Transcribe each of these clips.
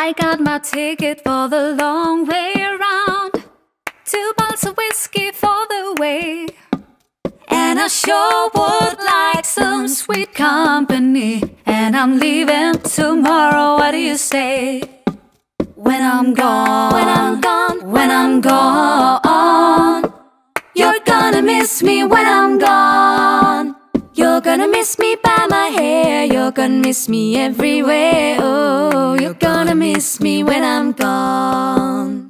I got my ticket for the long way around. Two bottles of whiskey for the way. And I sure would like some sweet company. And I'm leaving tomorrow. What do you say? When I'm gone, when I'm gone, when I'm gone, you're gonna miss me when I'm gone. You're gonna miss me by my hair, you're gonna miss me everywhere. Oh, you're gonna miss me when I'm gone.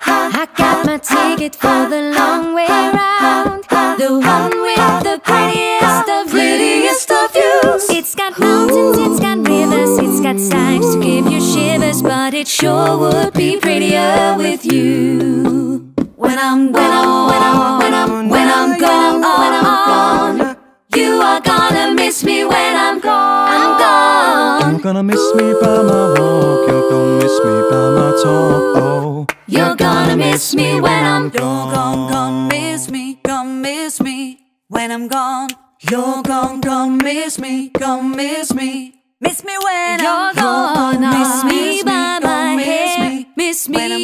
I got my ticket for the long way round. The one with the prettiest of prettiest of views. It's got mountains, it's got rivers, it's got signs to give you shivers, but it sure would be prettier with you. When I'm when I'm when I'm when I'm when I'm gone, when I'm gone, you are gonna miss me when I'm gone. I'm gone. You're gonna miss me by my walk, you're gonna miss me by my talk. Oh, You're gonna miss me when I'm You're gone, gone, miss me, gonna miss me when I'm gone. You're gone, gone, miss me, gonna miss me. Miss me when You're I'm gonna miss me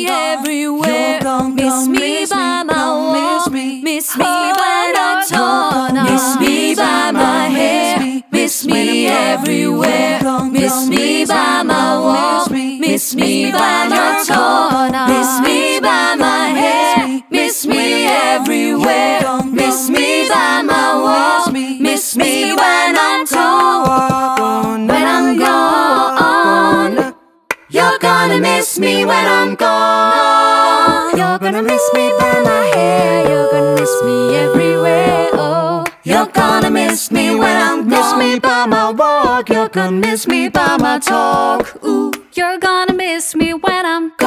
me gone. everywhere, You're gone, miss gone, me miss by me, my gone, miss me. miss me Oh, when I'm gone, miss me by my hair, miss me everywhere, miss me by my walk, miss me by my talk, miss me by my hair, miss me everywhere, miss me by my walk, miss me when I'm gone, when I'm gone. You're gonna miss me when I'm gone. You're gonna miss me by my hair. You're gonna miss me everywhere. Oh, you're gonna miss me when I'm gone. Miss me by my walk. You're gonna miss me by my talk. Ooh, you're gonna miss me when I'm.